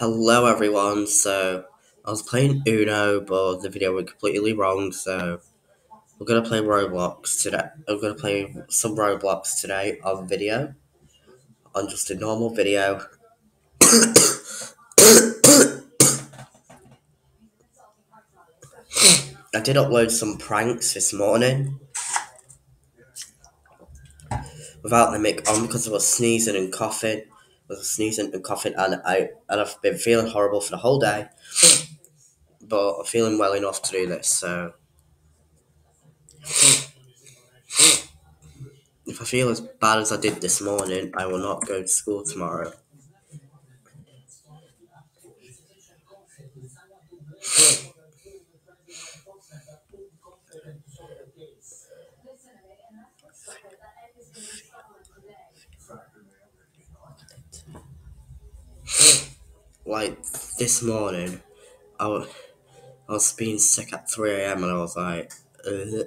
Hello everyone, so I was playing Uno, but the video went completely wrong, so we're gonna play Roblox today. I'm gonna play some Roblox today on video, on just a normal video. I did upload some pranks this morning without the mic on because I was sneezing and coughing. Was sneezing and coughing, and I and I've been feeling horrible for the whole day. But I'm feeling well enough to do this, so if I feel as bad as I did this morning, I will not go to school tomorrow. Like this morning, I was, was being sick at 3 a.m. and I was like, Ugh.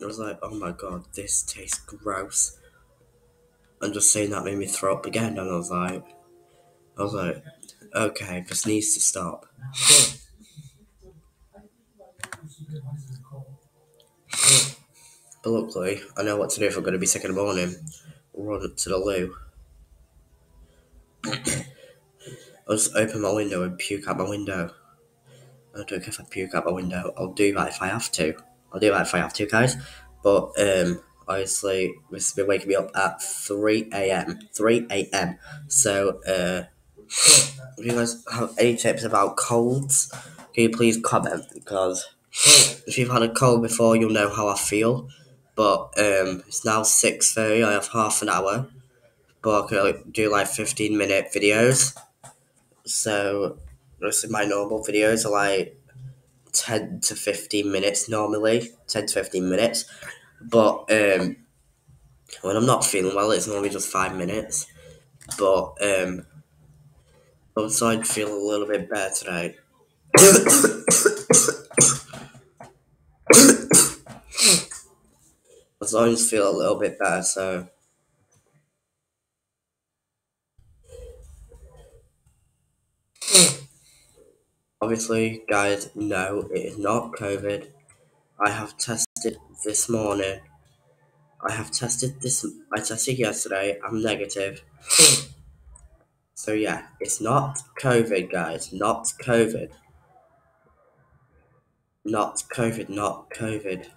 I was like, oh my god, this tastes gross. And just saying that made me throw up again, and I was like, I was like, okay, this needs to stop. But luckily, I know what to do if I'm going to be sick in the morning. Run to the loo. I'll just open my window and puke out my window. I don't care if I puke out my window. I'll do that if I have to. I'll do that if I have to, guys. But um, obviously, this has been waking me up at 3 a.m. 3 a.m. So, uh, if you guys have any tips about colds, can you please comment? Because if you've had a cold before, you'll know how I feel. But um, it's now 6.30. I have half an hour. But I can do like 15 minute videos. So, most of my normal videos are like 10 to 15 minutes normally. 10 to 15 minutes. But um, when I'm not feeling well, it's normally just 5 minutes. But um, I'm starting to feel a little bit better today. I'm starting to feel a little bit better, so. Obviously, guys, no, it is not COVID. I have tested this morning. I have tested this. I tested yesterday. I'm negative. So yeah, it's not COVID, guys. Not COVID. Not COVID. Not COVID.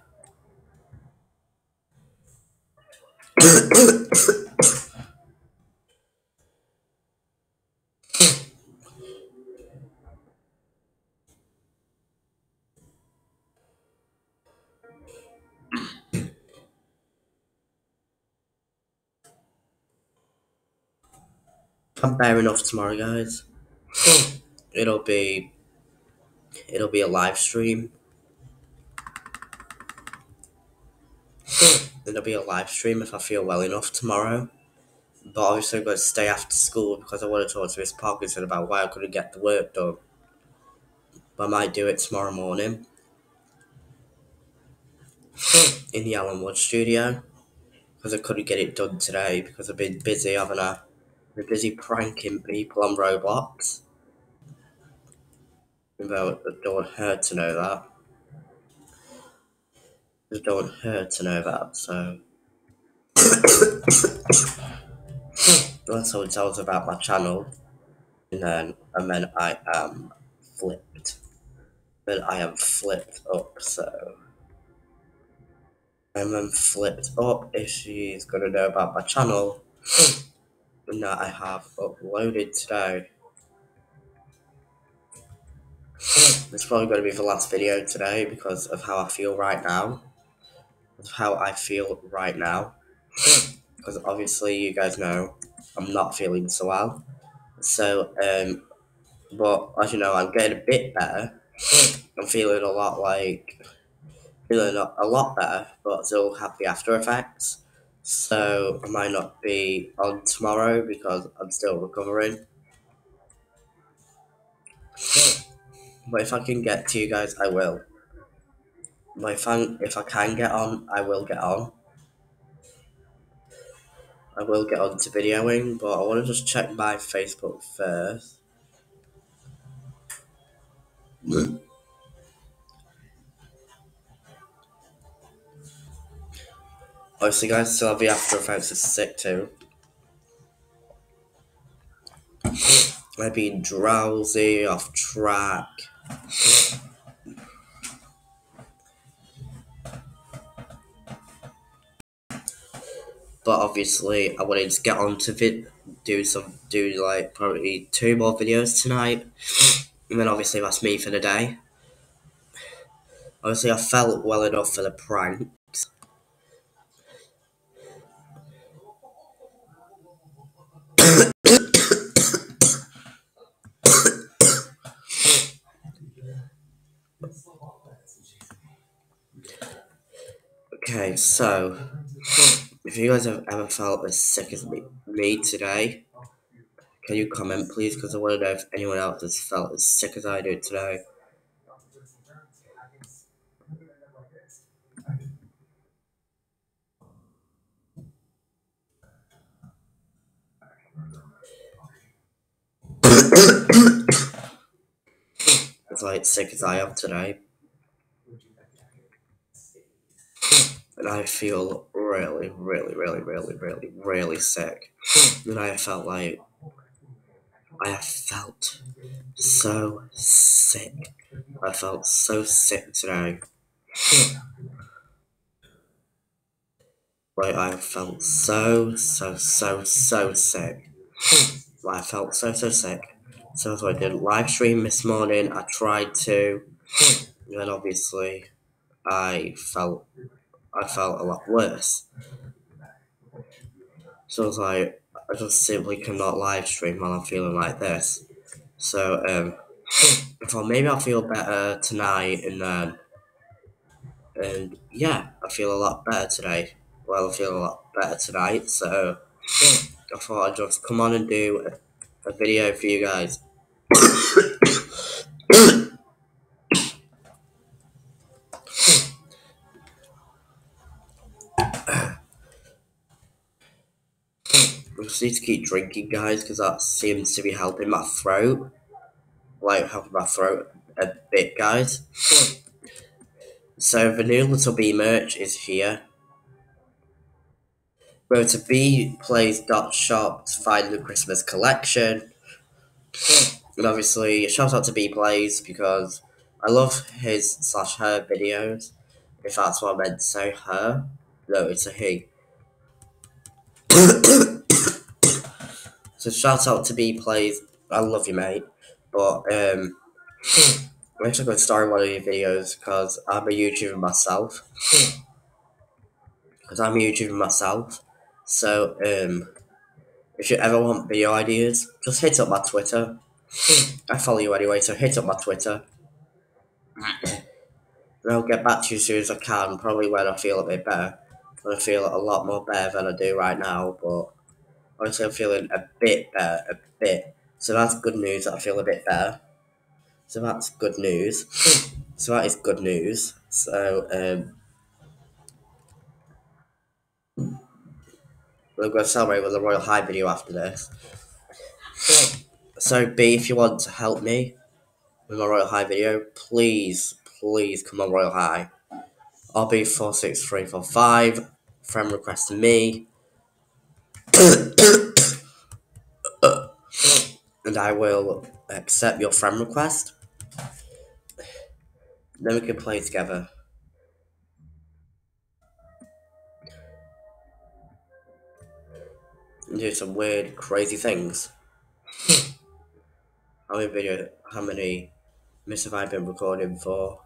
I'm bearing off tomorrow, guys. Oh. It'll be it'll be a live stream. Oh. It'll be a live stream if I feel well enough tomorrow. But obviously I'm going to stay after school because I want to talk to Miss Parkinson about why I couldn't get the work done. But I might do it tomorrow morning. Oh. In the Alan Wood studio. Because I couldn't get it done today because I've been busy, haven't I? Been busy pranking people on Roblox. Though it don't hurt to know that. It don't hurt to know that, so. All it tells about my channel. And then, and then I am flipped. Then I am flipped up, so. And then flipped up if she's gonna know about my channel that I have uploaded today. It's probably going to be the last video today because of how I feel right now. Of how I feel right now. Because obviously you guys know I'm not feeling so well. So, um, but as you know, I'm getting a bit better. I'm feeling a lot like, feeling a lot better, but still have the after effects so I might not be on tomorrow because I'm still recovering. But if I can get to you guys, I will. My fan, if I can get on, I will get on. I will get on to videoing, but I want to just check my Facebook first. Obviously, guys, still have the After Effects of sick too. I've been drowsy, off track. But obviously, I wanted to get on to vid- do some, do like probably two more videos tonight. And then obviously, that's me for the day. Obviously, I felt well enough for the pranks. Okay, so if you guys have ever felt as sick as me, me today, can you comment please? Because I want to know if anyone else has felt as sick as I do today. Like sick as I am today. And I feel really, really, really, really, really, really sick. And I felt like I felt so sick. I felt so sick today. Like I felt so, so, so, so sick. I felt so, so sick. So, so I did live stream this morning. I tried to, and obviously I felt I felt a lot worse. So I was like, I just simply cannot live stream while I'm feeling like this. So um, I thought maybe I'll feel better tonight, and then and yeah, I feel a lot better today. Well, I feel a lot better tonight. So I thought I'd just come on and do a, video for you guys. I just need to keep drinking, guys, because that seems to be helping my throat. Like, helping my throat a bit, guys. So, the new Little Bee merch is here. Go to bplays.shop to find the Christmas collection. And obviously, shout out to B Plays because I love his slash her videos. If that's what I meant to say, her. No, it's a he. so shout out to B Plays. I love you, mate. But um, I'm actually going to start one of your videos because I'm a YouTuber myself. Because I'm a YouTuber myself. So um, if you ever want video ideas, just hit up my Twitter. I follow you anyway, so hit up my Twitter. And I'll get back to you as soon as I can, probably when I feel a bit better. I feel a lot more better than I do right now, but honestly, I'm feeling a bit better, a bit. So that's good news that I feel a bit better. So that's good news. so that is good news. So, um, we're going to celebrate with a Royal High video after this. So, B, if you want to help me with my Royal High video, please, please come on Royal High. RB46345, friend request to me. and I will accept your friend request. Then we can play together. Do some weird, crazy things. Hmm. how many video? How many minutes have I been recording for?